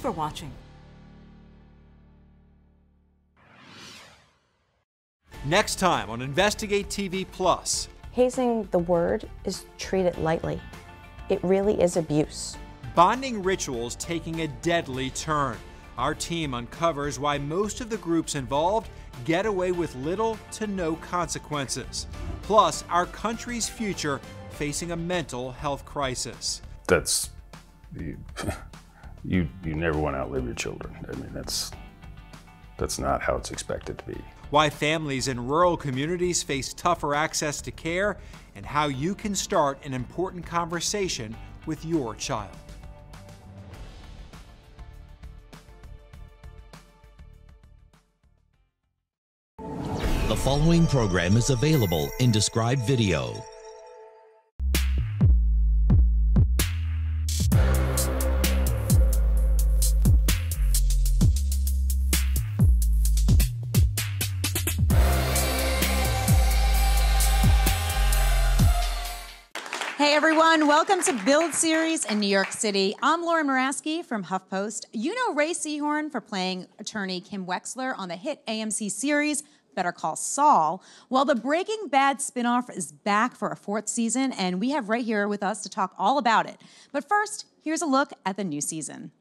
Thanks for watching. Next time on Investigate TV Plus. Hazing the word is treated lightly. It really is abuse. Bonding rituals taking a deadly turn. Our team uncovers why most of the groups involved get away with little to no consequences. Plus, our country's future facing a mental health crisis. That's you, you you never want to outlive your children. I mean that's that's not how it's expected to be. Why families in rural communities face tougher access to care and how you can start an important conversation with your child. The following program is available in described video. Hey everyone, welcome to Build Series in New York City. I'm Lauren Moraski from HuffPost. You know Rhea Seehorn for playing attorney Kim Wexler on the hit AMC series Better Call Saul. Well, the Breaking Bad spinoff is back for a fourth season, and we have right here with us to talk all about it. But first, here's a look at the new season.